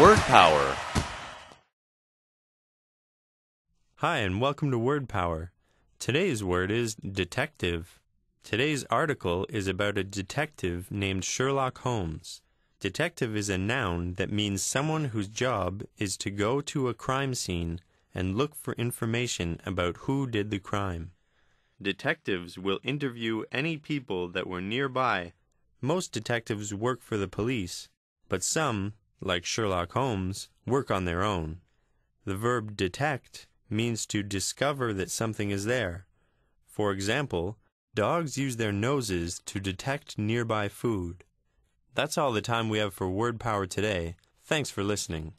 Word Power. Hi, and welcome to Word Power. Today's word is detective. Today's article is about a detective named Sherlock Holmes. Detective is a noun that means someone whose job is to go to a crime scene and look for information about who did the crime. Detectives will interview any people that were nearby. Most detectives work for the police, but some, like Sherlock Holmes, work on their own. The verb detect means to discover that something is there. For example, dogs use their noses to detect nearby food. That's all the time we have for Word Power today. Thanks for listening.